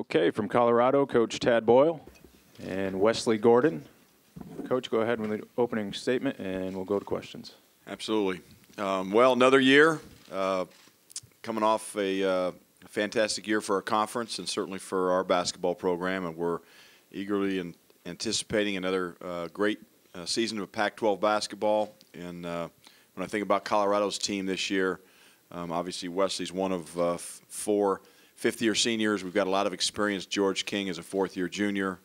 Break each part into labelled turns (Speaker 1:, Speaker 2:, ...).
Speaker 1: Okay, from Colorado, Coach Tad Boyle and Wesley Gordon. Coach, go ahead with the opening statement, and we'll go to questions.
Speaker 2: Absolutely. Um, well, another year, uh, coming off a uh, fantastic year for our conference and certainly for our basketball program, and we're eagerly in, anticipating another uh, great uh, season of Pac-12 basketball. And uh, when I think about Colorado's team this year, um, obviously Wesley's one of uh, four fifth-year seniors. We've got a lot of experience. George King is a fourth-year junior.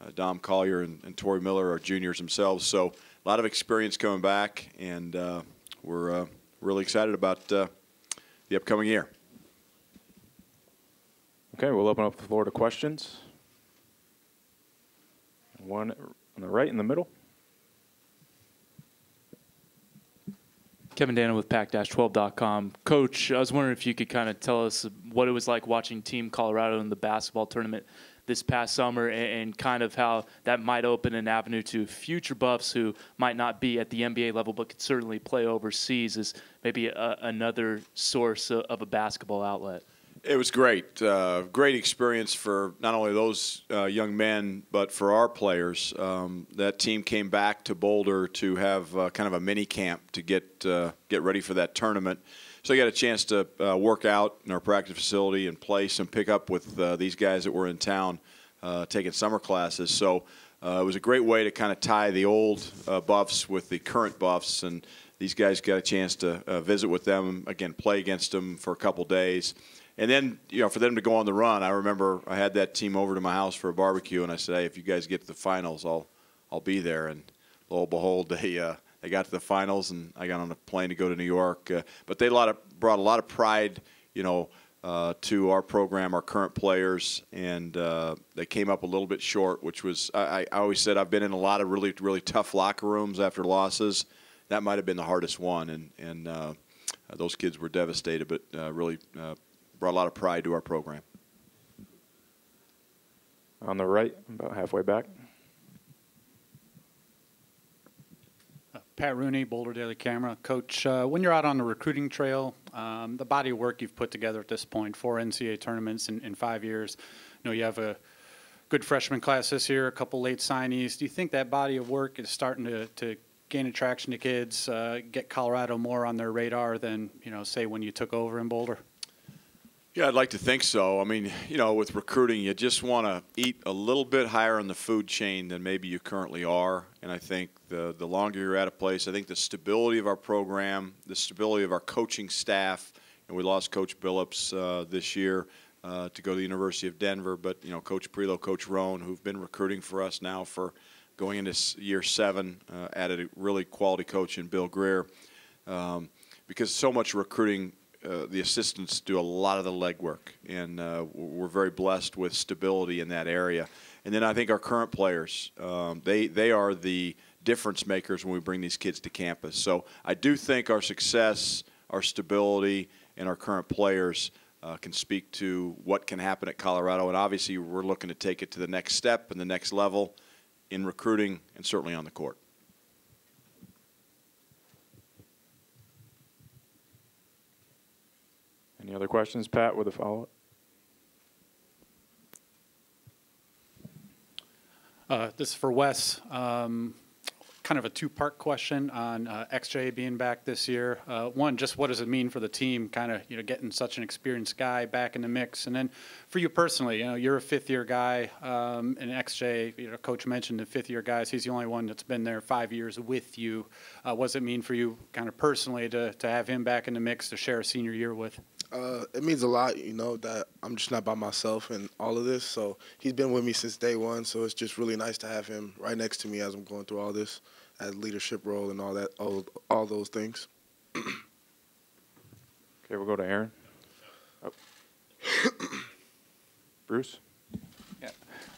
Speaker 2: Uh, Dom Collier and, and Tory Miller are juniors themselves. So a lot of experience coming back, and uh, we're uh, really excited about uh, the upcoming year.
Speaker 1: Okay, we'll open up the floor to questions. One on the right in the middle.
Speaker 3: Kevin Dana with Pac-12.com. Coach, I was wondering if you could kind of tell us what it was like watching Team Colorado in the basketball tournament this past summer and, and, kind of how that might open an avenue to future buffs who might not be at the NBA level but could certainly play overseas as maybe a, another source of, of a basketball outlet.
Speaker 2: It was great. Uh, great experience for not only those uh, young men, but for our players. Um, that team came back to Boulder to have uh, kind of a mini camp to get uh, get ready for that tournament. So I got a chance to uh, work out in our practice facility and play some pickup with uh, these guys that were in town taking summer classes. So it was a great way to kind of tie the old buffs with the current buffs and these guys got a chance to uh, visit with them again, play against them for a couple days, and then, you know, for them to go on the run, I remember I had that team over to my house for a barbecue, and I said, "Hey, if you guys get to the finals, I'll I'll be there." And lo and behold, they uh, they got to the finals, and I got on a plane to go to New York. Uh, but they a lot of, brought a lot of pride, you know, uh, to our program, our current players, and uh, they came up a little bit short, which was I, I always said I've been in a lot of really really tough locker rooms after losses. That might have been the hardest one, and and uh, those kids were devastated, but uh, really brought a lot of pride to our program.
Speaker 1: On the right, about halfway back.
Speaker 4: Uh, Pat Rooney, Boulder Daily Camera. Coach, uh, when you're out on the recruiting trail, um, the body of work you've put together at this point, four NCAA tournaments in, in five years, you know, you have a good freshman class this year, a couple late signees. Do you think that body of work is starting to, to gain attraction to kids, uh, get Colorado more on their radar than, you know, say when you took over in Boulder?
Speaker 2: Yeah, I'd like to think so. I mean, you know, with recruiting, you just want to eat a little bit higher in the food chain than maybe you currently are. And I think the the longer you're at a place, I think the stability of our program, the stability of our coaching staff, and we lost Coach Billups uh, this year uh, to go to the University of Denver, but you know, Coach Prioleau, Coach Rohn, who've been recruiting for us now for going into year seven, uh, added a really quality coach in Bill Grier. Um, because so much recruiting uh, the assistants do a lot of the legwork, and uh, we're very blessed with stability in that area. And then I think our current players, um, they they are the difference makers when we bring these kids to campus. So I do think our success, our stability, and our current players uh, can speak to what can happen at Colorado. And obviously, we're looking to take it to the next step and the next level in recruiting and certainly on the court.
Speaker 1: Any other questions, Pat, with a follow-up?
Speaker 4: Uh, this is for Wes. Um, kind of a two-part question on uh, XJ being back this year. Uh, one, just what does it mean for the team, kind of you know getting such an experienced guy back in the mix, and then for you personally, you know you're a fifth-year guy, um, and XJ, you know, coach mentioned the fifth-year guys. He's the only one that's been there five years with you. Uh, what does it mean for you, kind of personally, to to have him back in the mix to share a senior year with?
Speaker 5: Uh, it means a lot, you know, that I'm just not by myself in all of this. So he's been with me since day one. So it's just really nice to have him right next to me as I'm going through all this, as leadership role and all that, all all those things.
Speaker 1: okay, we'll go to Aaron. Oh. Bruce.
Speaker 6: Yeah.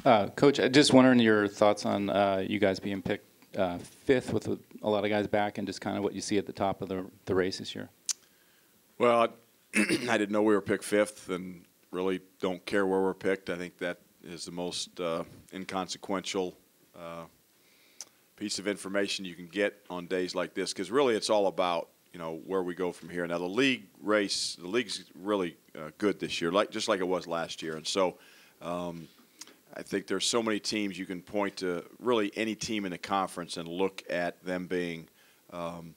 Speaker 6: Uh, Coach, I just wondering your thoughts on uh, you guys being picked uh, fifth with a, a, lot of guys back, and just kind of what you see at the top of the the race this year.
Speaker 2: Well. I didn't know we were picked fifth, and really don't care where we're picked. I think that is the most uh, inconsequential uh, piece of information you can get on days like this, because really it's all about you know where we go from here. Now the league race, the league's really uh, good this year, like just like it was last year, and so Um, I think there's so many teams you can point to, really any team in the conference, and look at them being um,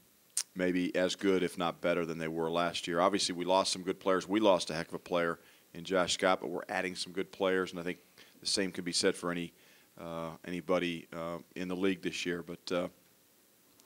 Speaker 2: maybe as good, if not better, than they were last year. Obviously, we lost some good players. We lost a heck of a player in Josh Scott, but we're adding some good players, and I think the same can be said for any uh, anybody uh, in the league this year. But uh,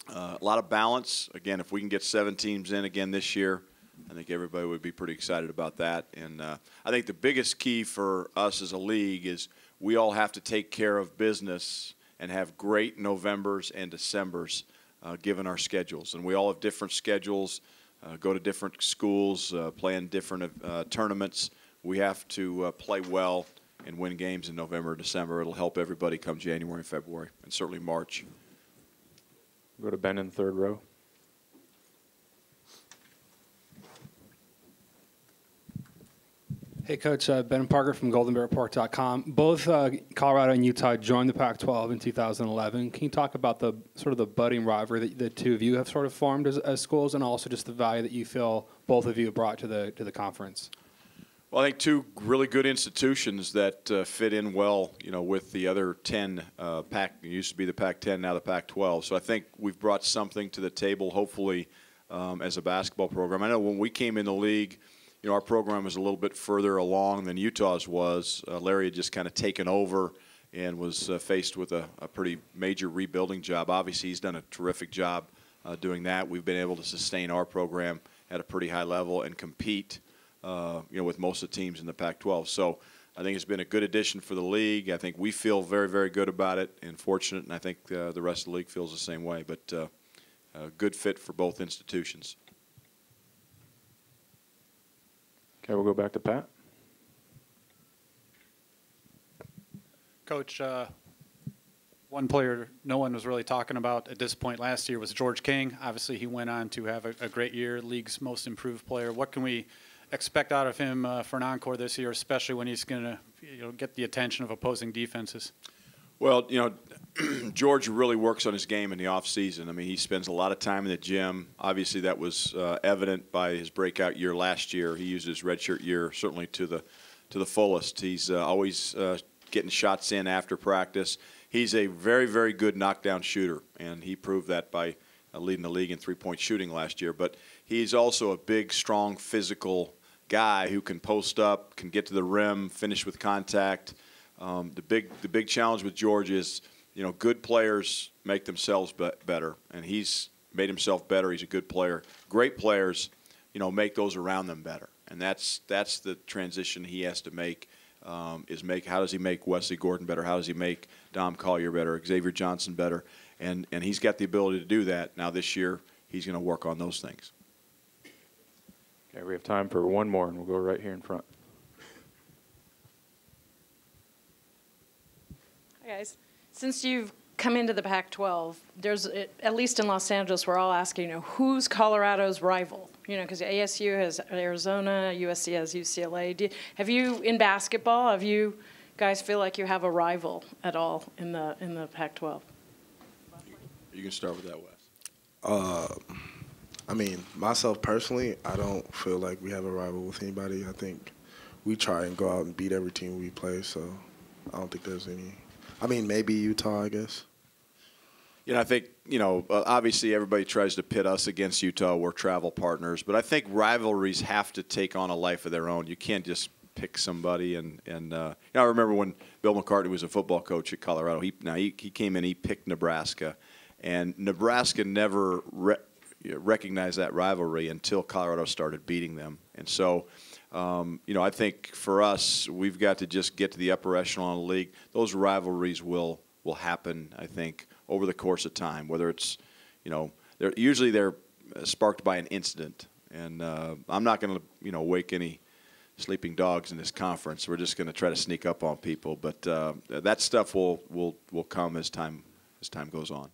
Speaker 2: uh, a lot of balance. Again, if we can get seven teams in again this year, I think everybody would be pretty excited about that. And uh, I think the biggest key for us as a league is we all have to take care of business and have great Novembers and Decembers uh, given our schedules. And we all have different schedules, uh, go to different schools, uh, play in different uh, tournaments. We have to uh, play well and win games in November December. It'll help everybody come January and February, and certainly March.
Speaker 1: Go to Ben in third row.
Speaker 7: Hey, Coach. Uh, ben Parker from GoldenBearReport.com. Both uh, Colorado and Utah joined the Pac-12 in 2011. Can you talk about the sort of the budding rivalry that the two of you have sort of formed as, as schools, and also just the value that you feel both of you brought to the to the conference?
Speaker 2: Well, I think two really good institutions that uh, fit in well, you know, with the other 10 uh, Pac. Used to be the Pac-10, now the Pac-12. So I think we've brought something to the table, hopefully, um, as a basketball program. I know when we came in the league, you know, our program was a little bit further along than Utah's was. Uh, Larry had just kind of taken over and was uh, faced with a, a, pretty major rebuilding job. Obviously, he's done a terrific job uh, doing that. We've been able to sustain our program at a pretty high level and compete uh, you know, with most of the teams in the Pac-12. So I think it's been a good addition for the league. I think we feel very, very good about it and fortunate, and I think uh, the rest of the league feels the same way. But uh, a good fit for both institutions.
Speaker 1: Okay, we'll go back to Pat.
Speaker 4: Coach, uh, one player no one was really talking about at this point last year was George King. Obviously, he went on to have a, a great year, league's most improved player. What can we expect out of him uh, for an encore this year, especially when he's going to you know, get the attention of opposing defenses?
Speaker 2: Well, you know, George really works on his game in the off season. I mean, he spends a lot of time in the gym. Obviously, that was uh, evident by his breakout year last year. He used his redshirt year certainly to the to the fullest. He's uh, always uh, getting shots in after practice. He's a very, very good knockdown shooter, and he proved that by uh, leading the league in three-point shooting last year. But he's also a big, strong, physical guy who can post up, can get to the rim, finish with contact. Um, the big the big challenge with George is, you know, good players make themselves be- better, and he's made himself better. He's a good player. Great players, you know, make those around them better, and that's that's the transition he has to make. Um, is make how does he make Wesley Gordon better? How does he make Dom Collier better? Xavier Johnson better? And and he's got the ability to do that. Now this year he's going to work on those things.
Speaker 1: Okay, we have time for one more, and we'll go right here in front.
Speaker 8: Hi, guys. Since you've come into the Pac-12, there's at least in Los Angeles, we're all asking, you know, who's Colorado's rival? You know, because ASU has Arizona, USC has UCLA. Do, have you in basketball? Have you guys feel like you have a rival at all in the in the Pac-12?
Speaker 2: You can start with that, Wes.
Speaker 5: Uh, I mean, myself personally, I don't feel like we have a rival with anybody. I think we try and go out and beat every team we play. So I don't think there's any. I mean, maybe Utah, I guess.
Speaker 2: You know, I think you know. Uh, obviously, everybody tries to pit us against Utah. We're travel partners, but I think rivalries have to take on a life of their own. You can't just pick somebody. And and uh, you know, I remember when Bill McCartney was a football coach at Colorado. He now he, he came in, he picked Nebraska, and Nebraska never re- recognize that rivalry until Colorado started beating them. And so, um, you know, I think for us, we've got to just get to the upper echelon of the league. Those rivalries will will happen, I think, over the course of time. Whether it's, you know, they're usually they're sparked by an incident. And uh, I'm not going to, you know, wake any sleeping dogs in this conference. We're just going to try to sneak up on people. But uh, that stuff will will will come as time as time goes on.